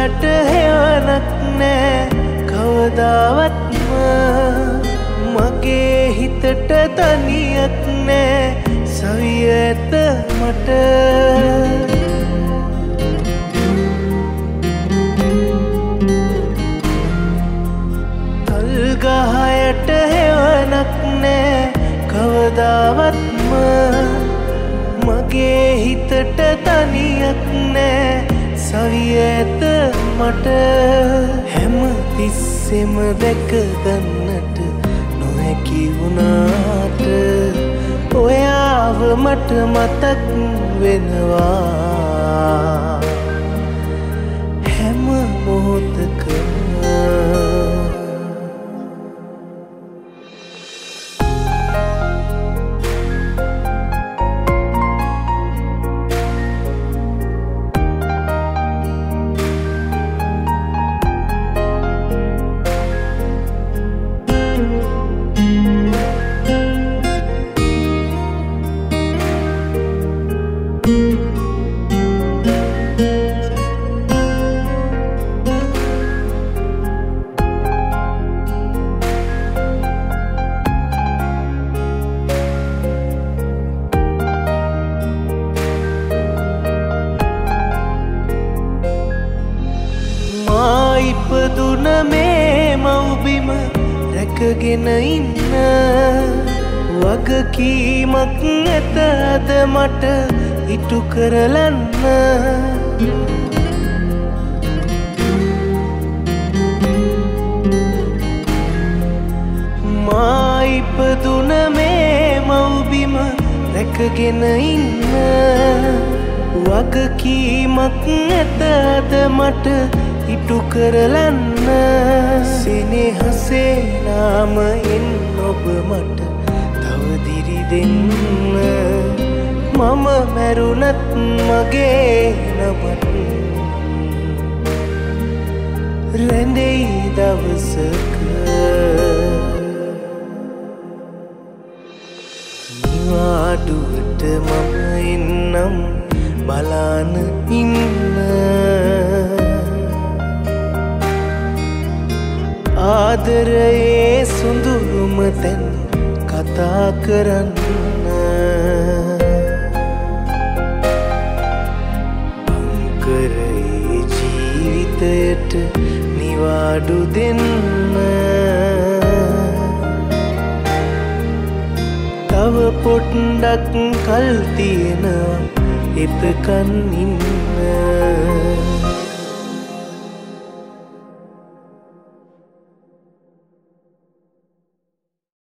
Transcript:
ඔබට හෙවනක් නෑ. කවදාවත්ම මගේ හිතට තනියත් නෑ. සවිය ඇත මට. ගහයට හෙවනක් නෑ. කවදාවත්ම මගේ හිතට තනියක් නෑ. සවිය ඇත මට හැම තිස්සෙම දැකගන්නට නොහැකි වුණාට ඔයාව මට මතක් වෙනවා. ඉපදුන මේ මව්බිම රැකගෙන ඉන්න. වගකීමක් ඇත අද මට ඉටු කරලන්න. මා ඉපදුන මේ මව්බිම රැකගෙන ඉන්න. වගකීමක් ඇත අද මට ඉටු කරලන්න. සෙනෙහසේ නාමයෙන් ඔබ මට තවදිරි දෙන්න. මම මැරුණත් මගේ නමට රැඳෙයි දවසක. නිවාඩුවට මම එන්නම් බලාන ඉන්න. ආදරයේ සුඳුරුම තැන් කතා කරන්න. අංකරයේ ජීවිතයට නිවාඩු දෙන්න. තව පොට්ඩක් කල් තියෙනවා එතකන් ඉන්න.